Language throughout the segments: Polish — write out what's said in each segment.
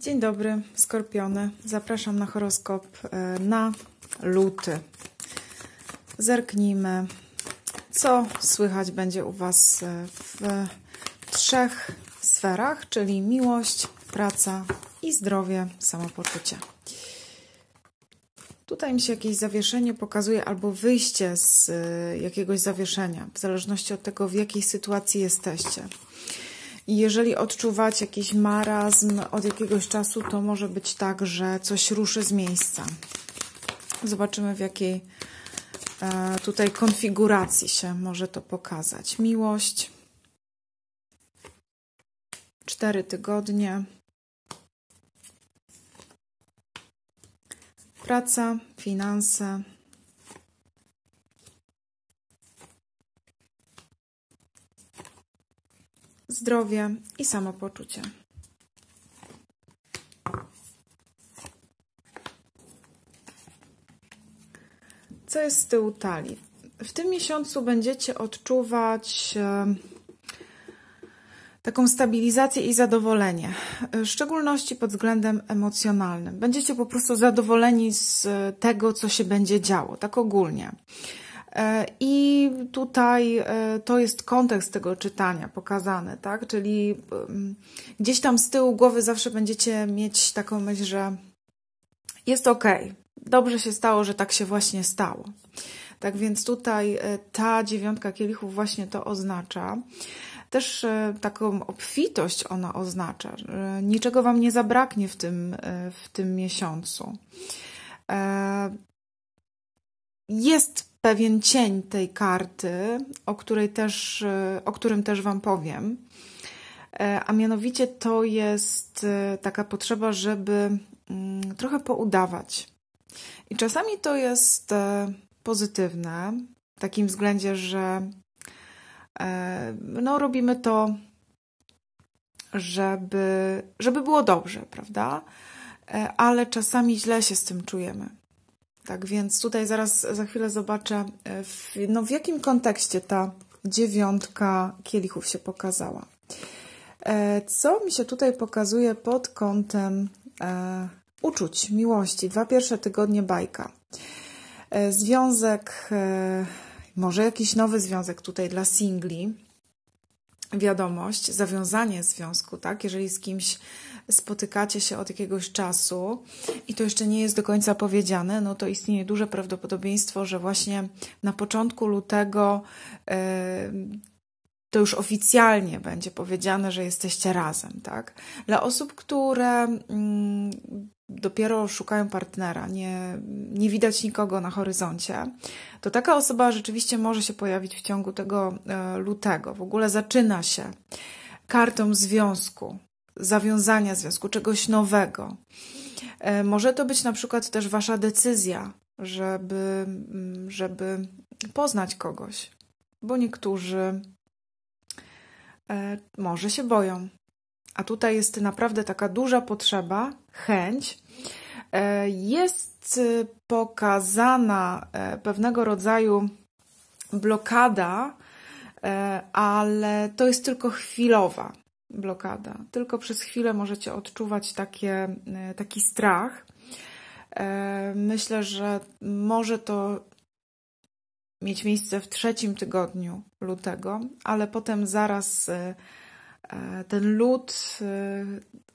Dzień dobry, skorpiony. Zapraszam na horoskop e, na luty. Zerknijmy, co słychać będzie u Was e, w trzech sferach, czyli miłość, praca i zdrowie, samopoczucie. Tutaj mi się jakieś zawieszenie pokazuje, albo wyjście z e, jakiegoś zawieszenia, w zależności od tego, w jakiej sytuacji jesteście. I jeżeli odczuwacie jakiś marazm od jakiegoś czasu, to może być tak, że coś ruszy z miejsca. Zobaczymy, w jakiej e, tutaj konfiguracji się może to pokazać. Miłość. Cztery tygodnie. Praca, finanse. Zdrowie i samopoczucie. Co jest z tyłu talii? W tym miesiącu będziecie odczuwać taką stabilizację i zadowolenie, w szczególności pod względem emocjonalnym. Będziecie po prostu zadowoleni z tego, co się będzie działo, tak ogólnie. E, I tutaj e, to jest kontekst tego czytania pokazany, tak? Czyli gdzieś tam z tyłu głowy zawsze będziecie mieć taką myśl, że jest ok, dobrze się stało, że tak się właśnie stało. Tak więc tutaj e, ta dziewiątka kielichów właśnie to oznacza. Też taką obfitość ona oznacza. Niczego Wam nie zabraknie w tym, w tym miesiącu. Jest pewien cień tej karty, o, której też, e, o którym też Wam powiem. E, a mianowicie to jest e, taka potrzeba, żeby mm, trochę poudawać. I czasami to jest pozytywne, w takim względzie, że no, robimy to, żeby, żeby było dobrze, prawda? Ale czasami źle się z tym czujemy. Tak więc tutaj zaraz za chwilę zobaczę, e, w, no w jakim kontekście ta dziewiątka kielichów się pokazała. E, co mi się tutaj pokazuje pod kątem e, uczuć, miłości? Dwa pierwsze tygodnie bajka. E, związek, e, może jakiś nowy związek tutaj dla singli. Wiadomość, zawiązanie związku, tak? Jeżeli z kimś spotykacie się od jakiegoś czasu i to jeszcze nie jest do końca powiedziane, no to istnieje duże prawdopodobieństwo, że właśnie na początku lutego to już oficjalnie będzie powiedziane, że jesteście razem, tak? Dla osób, które mm, dopiero szukają partnera, nie, nie widać nikogo na horyzoncie, to taka osoba rzeczywiście może się pojawić w ciągu tego e, lutego. W ogóle zaczyna się kartą związku, zawiązania związku, czegoś nowego. E, może to być na przykład też wasza decyzja, żeby, mm, żeby poznać kogoś, bo niektórzy e, może się boją. A tutaj jest naprawdę taka duża potrzeba, chęć. E, jest pokazana pewnego rodzaju blokada, ale to jest tylko chwilowa blokada. Tylko przez chwilę możecie odczuwać takie, e, taki strach. E, myślę, że może to mieć miejsce w trzecim tygodniu lutego, ale potem zaraz e, ten lód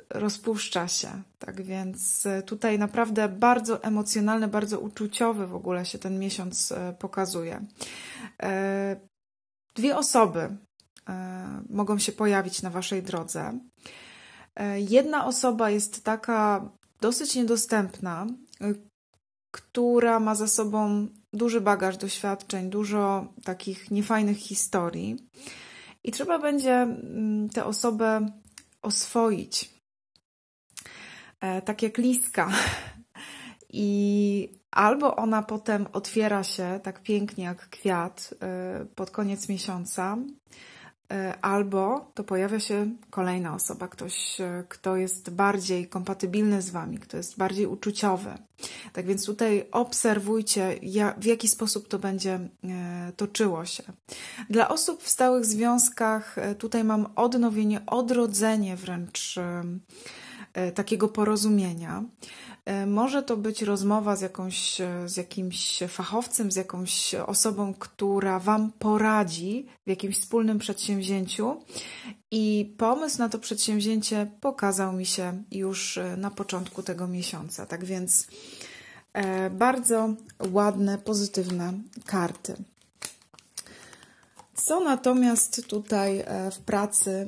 rozpuszcza się. Tak więc tutaj naprawdę bardzo emocjonalny, bardzo uczuciowy w ogóle się ten miesiąc pokazuje. Dwie osoby mogą się pojawić na Waszej drodze. E, jedna osoba jest taka dosyć niedostępna, e, która ma za sobą duży bagaż doświadczeń, dużo takich niefajnych historii, i trzeba będzie mm, tę osobę oswoić. Tak jak liska. I albo ona potem otwiera się tak pięknie jak kwiat pod koniec miesiąca, E, albo to pojawia się kolejna osoba, ktoś, e, kto jest bardziej kompatybilny z Wami, kto jest bardziej uczuciowy. Tak więc tutaj obserwujcie, w jaki sposób to będzie e, toczyło się. Dla osób w stałych związkach tutaj mam odnowienie, odrodzenie wręcz takiego porozumienia. Może to być rozmowa z, jakąś, z jakimś fachowcem, z jakąś osobą, która Wam poradzi w jakimś wspólnym przedsięwzięciu. I pomysł na to przedsięwzięcie pokazał mi się już na początku tego miesiąca. Tak więc bardzo ładne, pozytywne karty. Co natomiast tutaj e, w pracy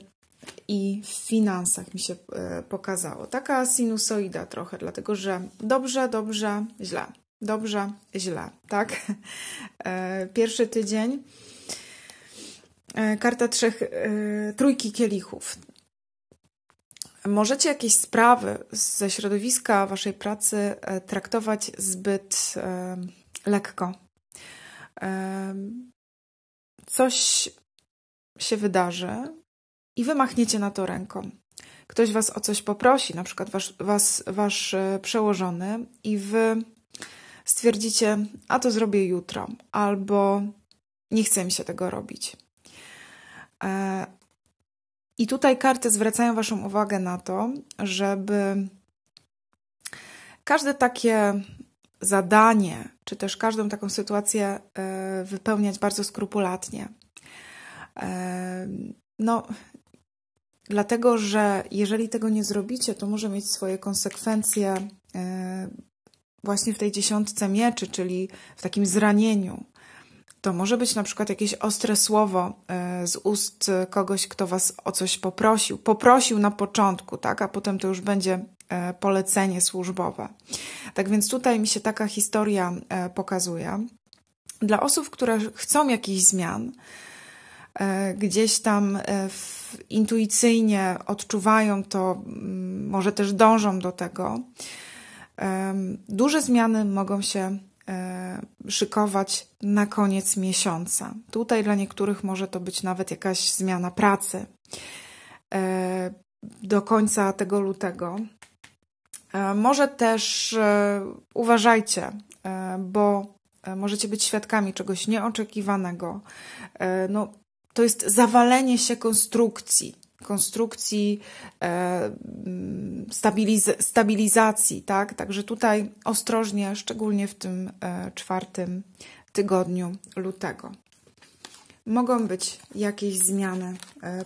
i w finansach mi się e, pokazało? Taka sinusoida trochę, dlatego że dobrze, dobrze, źle. Dobrze, źle, tak? E, pierwszy tydzień. Karta trzech, trójki kielichów. Możecie jakieś sprawy ze środowiska waszej pracy traktować zbyt lekko coś się wydarzy i wy machniecie na to ręką. Ktoś was o coś poprosi, na przykład wasz, was, wasz e, przełożony, i wy stwierdzicie, a to zrobię jutro, albo nie chcę mi się tego robić. E, I tutaj karty zwracają Waszą uwagę na to, żeby każde takie zadanie, czy też każdą taką sytuację e, wypełniać bardzo skrupulatnie. No, dlatego, że jeżeli tego nie zrobicie, to może mieć swoje konsekwencje e, właśnie w tej dziesiątce mieczy, czyli w takim zranieniu. To może być na przykład jakieś ostre słowo z ust kogoś, kto was o coś poprosił. Poprosił na początku, tak, a potem to już będzie E, polecenie służbowe. Tak więc tutaj mi się taka historia e, pokazuje. Dla osób, które chcą jakichś zmian, e, gdzieś tam intuicyjnie odczuwają to, może też dążą do tego, duże zmiany mogą się szykować na koniec miesiąca. Tutaj dla niektórych może to być nawet jakaś zmiana pracy do końca tego lutego. E, może też e, uważajcie, e, bo możecie być świadkami czegoś nieoczekiwanego. No, to jest zawalenie się konstrukcji, konstrukcji stabiliz stabilizacji, tak? Także tutaj ostrożnie, szczególnie w tym czwartym tygodniu lutego. Mogą być jakieś zmiany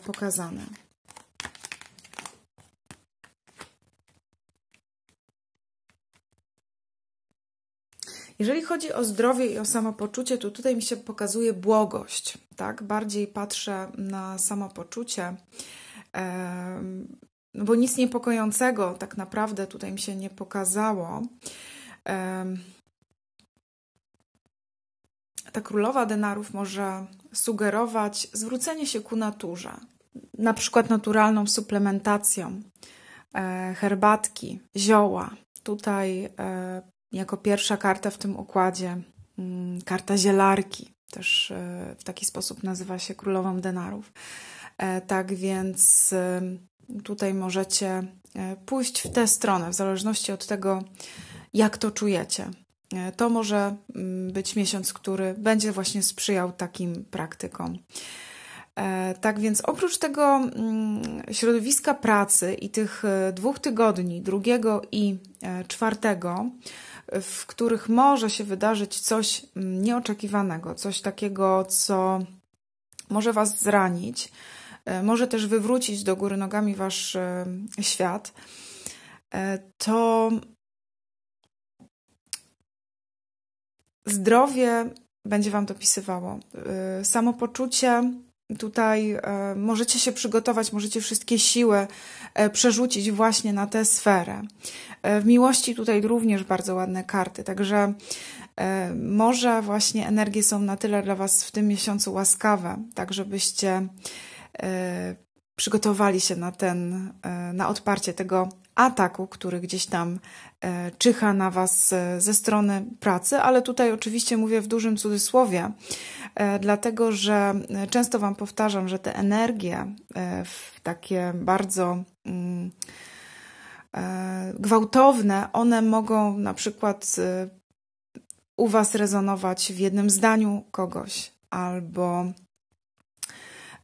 pokazane. Jeżeli chodzi o zdrowie i o samopoczucie, to tutaj mi się pokazuje błogość, tak? Bardziej patrzę na samopoczucie, no bo nic niepokojącego tak naprawdę tutaj mi się nie pokazało. Ta królowa denarów może sugerować zwrócenie się ku naturze, na przykład naturalną suplementacją, e, herbatki, zioła. Tutaj e, jako pierwsza karta w tym układzie mm, karta zielarki, też e, w taki sposób nazywa się królową denarów. E, tak więc e, tutaj możecie pójść w tę stronę, w zależności od tego, jak to czujecie. To może mm, być miesiąc, który będzie właśnie sprzyjał takim praktykom. Tak więc oprócz tego mm, środowiska pracy i tych dwóch tygodni, drugiego i czwartego, w których może się wydarzyć coś mm, nieoczekiwanego, coś takiego, co może Was zranić, e, może też wywrócić do góry nogami Wasz e, świat, e, to zdrowie będzie Wam dopisywało. Samopoczucie tutaj możecie się przygotować, możecie wszystkie siły przerzucić właśnie na tę sferę. E, w miłości tutaj również bardzo ładne karty, także e, może właśnie energie są na tyle dla Was w tym miesiącu łaskawe, tak żebyście e, przygotowali się na ten, na odparcie tego ataku, który gdzieś tam czyha na Was ze strony pracy, ale tutaj oczywiście mówię w dużym cudzysłowie, dlatego że często Wam powtarzam, że te energie takie bardzo mm, E, gwałtowne, one mogą na przykład e, u Was rezonować w jednym zdaniu kogoś albo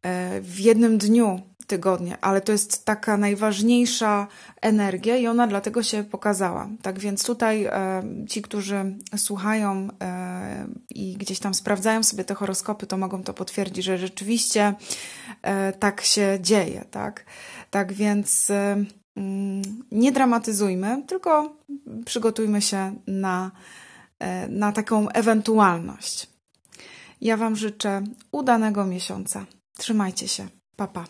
e, w jednym dniu tygodnie, ale to jest taka najważniejsza energia i ona dlatego się pokazała. Tak więc tutaj e, ci, którzy słuchają e, i gdzieś tam sprawdzają sobie te horoskopy, to mogą to potwierdzić, że rzeczywiście e, tak się dzieje, tak? Tak więc e, mm, nie dramatyzujmy, tylko przygotujmy się na, e, na taką ewentualność. Ja Wam życzę udanego miesiąca. Trzymajcie się. Pa, pa.